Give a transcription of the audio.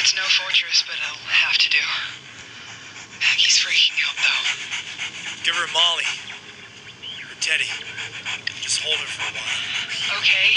It's no fortress, but it'll have to do. Maggie's freaking out, though. Give her Molly. Or Teddy. Just hold her for a while. Okay,